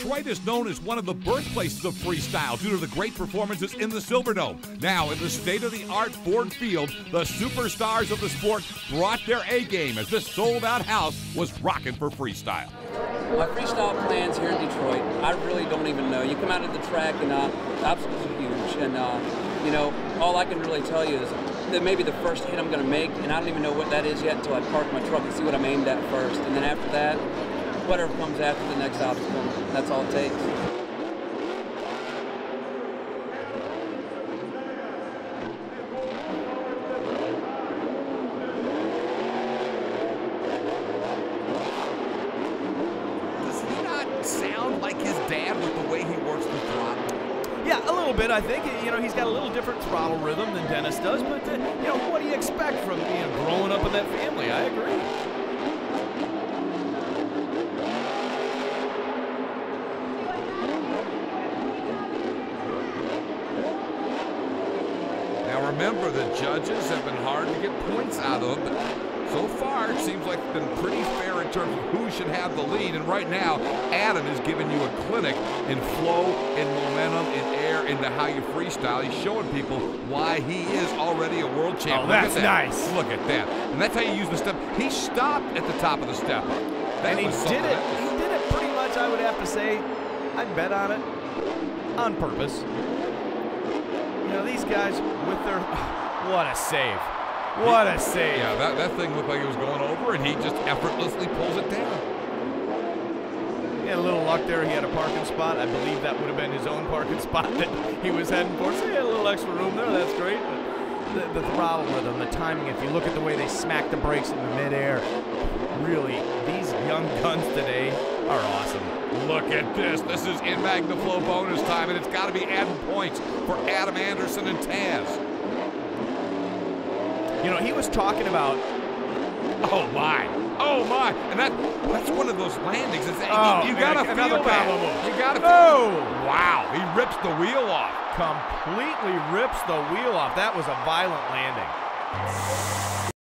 Detroit is known as one of the birthplaces of freestyle due to the great performances in the Silverdome. Now, in the state of the art Ford Field, the superstars of the sport brought their A game as this sold out house was rocking for freestyle. My freestyle plans here in Detroit, I really don't even know. You come out of the track and uh, the obstacles are huge, and uh, you know, all I can really tell you is that maybe the first hit I'm going to make, and I don't even know what that is yet until I park my truck and see what I'm aimed at first, and then after that, whatever comes after the next obstacle, that's all it takes. Does he not sound like his dad with the way he works the throttle? Yeah, a little bit. I think you know he's got a little different throttle rhythm than Dennis does, but uh, you know what do you expect from you know growing up in that family? I agree. Remember, the judges have been hard to get points out of, but so far it seems like it's been pretty fair in terms of who should have the lead. And right now, Adam is giving you a clinic in flow, in momentum, in air, into how you freestyle. He's showing people why he is already a world oh, champion. Oh, Look at that's that. nice. Look at that. And that's how you use the step. He stopped at the top of the step. That and he did it. He did it pretty much. I would have to say, I'd bet on it on purpose. You know these guys with their what a save, what a save. Yeah, that, that thing looked like it was going over, and he just effortlessly pulls it down. He had a little luck there. He had a parking spot. I believe that would have been his own parking spot that he was heading for. So he had a little extra room there. That's great. But the, the throttle rhythm, the timing, if you look at the way they smack the brakes in the midair, really, these young guns today are awesome. Look at this. This is in Magnaflow bonus time, and it's got to be adding points for Adam Anderson and Taz. You know, he was talking about Oh my! Oh my! And that that's one of those landings. It's, Oh, you, you gotta another feel that. combo move. You gotta. No! Wow! He rips the wheel off. completely rips the wheel off. That was a violent landing.